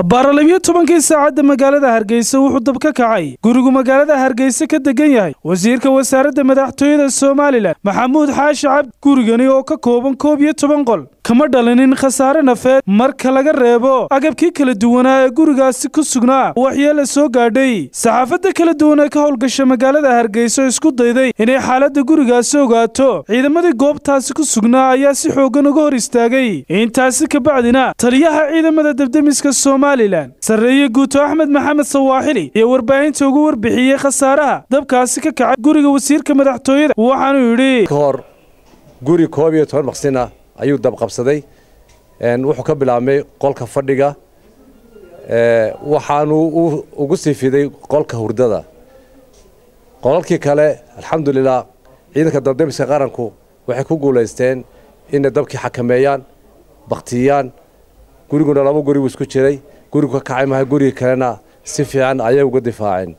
abbaara labiyo tobankii saacadda magaalada hargeysa wuxuu dab ka kacay. Gurigu magaalada hargeysa ka degan yahay. Wasiirka wasaaradda madaxtooyada somalilan maxamuud xaashi cabdi gurigani oo ka kooban koob iyo toban qol kama dhalinin khasaare nafeed marka laga reebo agabkii kala duwanaa ee gurigaasi ku sugnaa waxyeela soo gaadhay. Saxaafadda kala duwan ee ka howlgasha magaalada hargeysa oo isku dayday inay xaaladda gurigaasi ogaato ciidamadii goobtaasi ku sugnaa ayaa si xooggan uga hor istaagay. Intaasi kabacdina taliyaha ciidamada debdemiska somalilan sarreeye guuto axmed maxamed sawaaxili iyo warbaahinta ugu warbixiyey khasaaraha dabkaasi ka kacay guriga wasiirka madaxtooyada. Waxaanuu yidhi kahor guri koob iyo toban maqsina ayuu dabqabsaday wuxuu ka bilaabmay qolka fadhiga. Waxaanu ugu sii fiday qolka hurdada. Qolalkii kale alxamdulilah ciidanka dabdemiska qaranku waxay ku guulaysteen inay dabkii xakameeyaan baktiyaan guriguna laba guri buu isku jiray. Gurigu ka kacay maha gurigii kalena si fiican ayay uga difaaceen.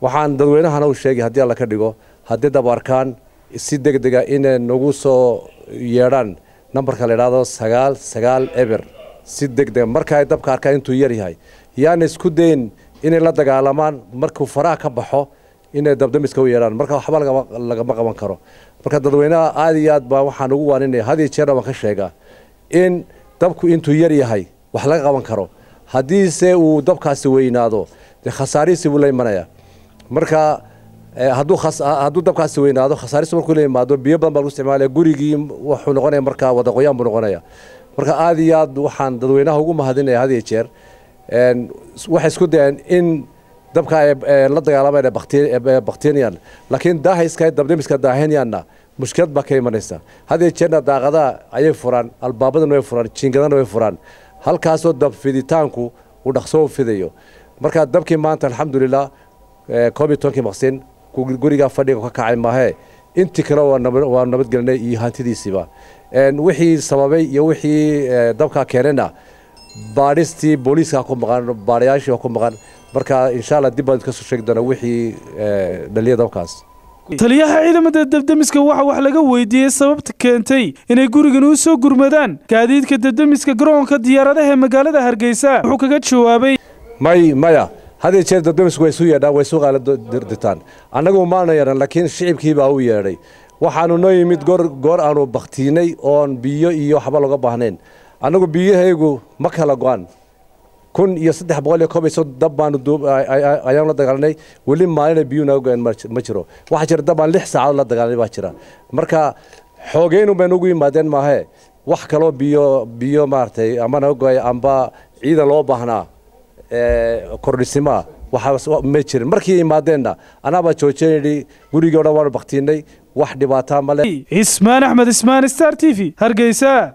Waxaan dadweynahana u sheegay haddii alla ka dhigo haddii dab arkaan si degdega inay nagu soo yeedhaan nambarka la idhaahdo sagaal sagaal eber si degdega marka ay dabka arkaan intuu yar yahay. Yaana isku dayn inay la dagaalamaan markuu faraha ka baxo inay dabdamiska u yeedhaan marka waxba lagama qaban karo. Marka dadweynaha aada iyo aad baa waxaan ugu waaninaya had iyo jeerna waan ka sheegaa. In dabku intuu yar yahay wax laga qaban karo. Haddiise uu dabkaasi weynaado dee khasaarihiisi buu la imanaya. Marka hadduu dabkaasi weynaado khasaarihiisi markuu la imaado biyo badan baa lagu isticmaalaya gurigii wuxuu noqonaya markaa wadaqoyaan buu noqonaya. Marka aada iyo aad waxaan dadweynaha ugu mahadinaya had iyo jeer waxay isku dayeen in dabka ay la dagaalamaan baktinian laakiin daahayska dabdemiska daahenianna mushkilad baa ka imanaysa. Had iyo jeerna daaqadaha ayay furaan albaabadana way furaan jiingadana way furaan. Halkaasoo dab fiditaanku uu dhaqsoo fidayo. Marka dabkii maanta alxamdulilah koob iyo tobankii maqsin gurigaa fadhiga ka kacay maahee intii kale waa nabadgelinay iyo hantidiisiiba. Wixii sababay iyo wixii dabkaa keenayna baadhistii booliiska ku maqan baadhayaashii ku maqan. Marka insha allah dib baan ka soo sheegi doonaa wixii dhaliya dabkaas. Taliyaha ciidamada debdemiska waxa wax laga weydiiyey sababta keentay inay gurigan u soo gurmadaan. Gaadiidka debdemiska garoonka diyaaradaha ee magaalada hargeysa wuxuu kaga jawaabay. May maya haddii jeer dabdemisku way isu yeedhaan way qaala dirtaan annagu maana yeedhan laakiin shicibkii baa u yeedhay. Waxaanu noo yimid goor aanu baktiinay oon biyo iyo waxba looga baahnayn. Annagu biyahaygu ma kala go-an kun iyo saddex boqol iyo koob iyo soddon dab baanu ayaan la dagaalanay. Weli maalina biyu naga go-een ma jiro. Waxaa jira dab aan lix saacadood la dagaalanay baa jira. Marka xoogeynun bay nagu yimaadeen maahee wax kaloo biyo biyo maaragtay ama naga go'ay amba ciidan loo baahnaa kordhisimaa ma jirin. Markii imaadeenna anaabaa joojinayni gurigii o dhan waanu baktiinay wax dhibaataa male ismaan axmed ismaan star t v. Hargeysa